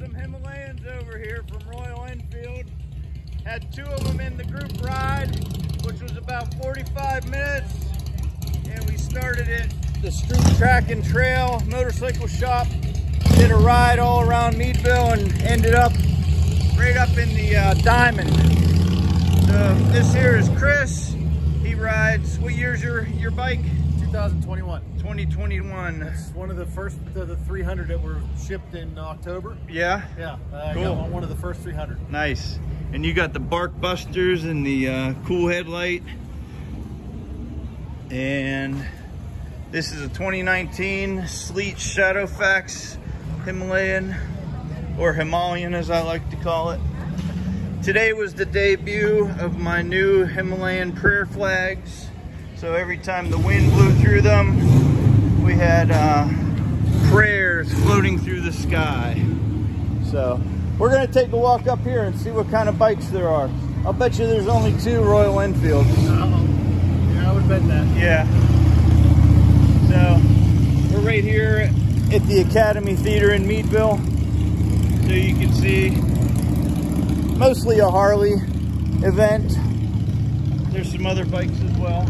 some Himalayans over here from Royal Enfield. Had two of them in the group ride, which was about 45 minutes. And we started at the Street Track and Trail Motorcycle Shop. Did a ride all around Meadville and ended up right up in the uh, Diamond. So this here is Chris. He rides, what year's your, your bike? 2021. 2021. It's one of the first of the 300 that were shipped in October. Yeah? Yeah, I Cool. got one of the first 300. Nice. And you got the bark busters and the uh, cool headlight. And this is a 2019 Sleet Shadowfax Himalayan, or Himalayan as I like to call it. Today was the debut of my new Himalayan prayer flags. So every time the wind blew through them, we had uh, prayers floating through the sky. So we're gonna take a walk up here and see what kind of bikes there are. I'll bet you there's only two Royal Enfields. Yeah, I would bet that. Yeah. So we're right here at the Academy Theater in Meadville. So you can see mostly a Harley event. There's some other bikes as well.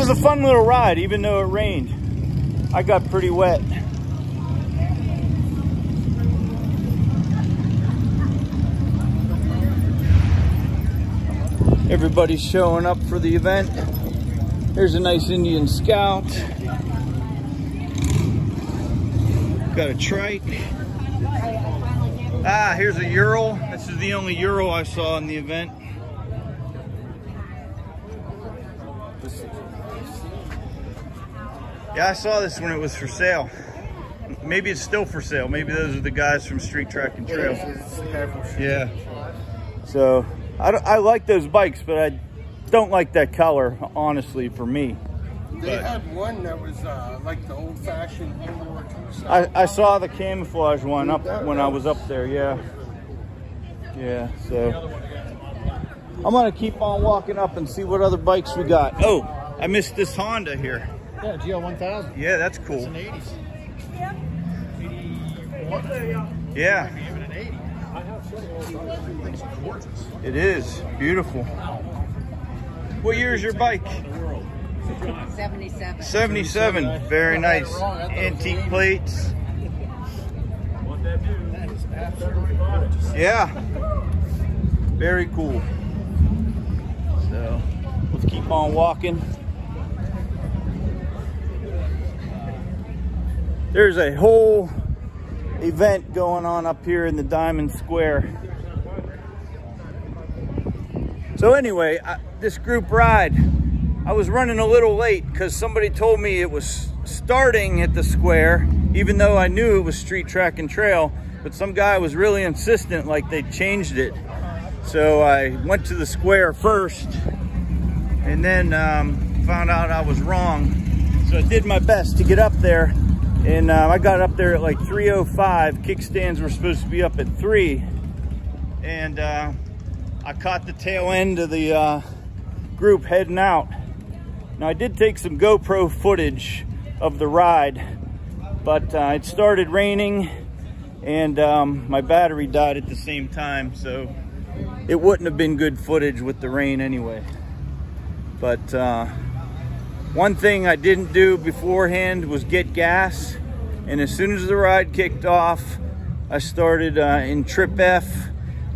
Was a fun little ride, even though it rained. I got pretty wet. Everybody's showing up for the event. There's a nice Indian Scout. Got a trike. Ah, here's a Ural. This is the only Ural I saw in the event. Yeah, I saw this when it was for sale. Maybe it's still for sale. Maybe those are the guys from Street Track and Trail. Yeah. So I, don't- I like those bikes, but I don't like that color, honestly, for me. They But- had one that was uh, like the old-fashioned World War II style. I, I saw the camouflage one up when I was up there, yeah. Yeah, so. I'm gonna keep on walking up and see what other bikes we got. Oh, I missed this Honda here. Yeah, GL 1000. Yeah, that's It's cool. an 80s. Yeah, Even an 80. It's it is. Beautiful. What year is your bike? 77. 77. Very nice. Antique plates. Yeah. Very cool. Let's keep on walking. There's a whole event going on up here in the Diamond Square. So anyway, I, this group ride, I was running a little late because somebody told me it was starting at the square, even though I knew it was street track and trail, but some guy was really insistent like they changed it. So I went to the square first and then um, found out I was wrong. So I did my best to get up there and uh, I got up there at like 3.05. Kickstands were supposed to be up at 3 and uh, I caught the tail end of the uh, group heading out. Now I did take some GoPro footage of the ride, but uh, it started raining and um, my battery died at the same time, so it wouldn't have been good footage with the rain anyway. But uh, one thing I didn't do beforehand was get gas, and as soon as the ride kicked off, I started uh, in Trip F,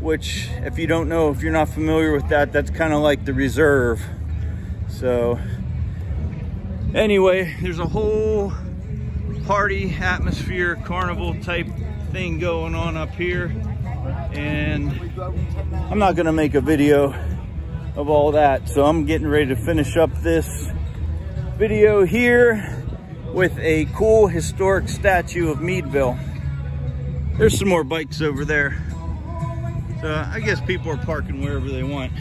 which if you don't know, if you're not familiar with that, that's kind of like the reserve. So anyway, there's a whole party atmosphere, carnival type thing going on up here. And I'm not gonna make a video of all that. So I'm getting ready to finish up this video here with a cool historic statue of Meadville. There's some more bikes over there. So I guess people are parking wherever they want.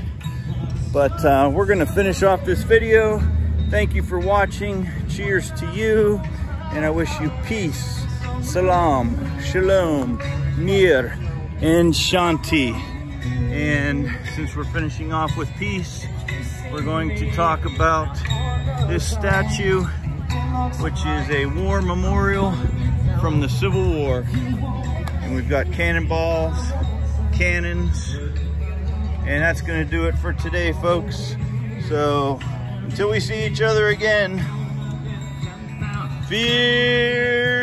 But uh, we're gonna finish off this video. Thank you for watching. Cheers to you. And I wish you peace, salam, shalom, mir, and shanti. And since we're finishing off with peace, we're going to talk about this statue, which is a war memorial from the Civil War. And we've got cannonballs, cannons, And that's gonna do it for today, folks. So until we see each other again, Fear.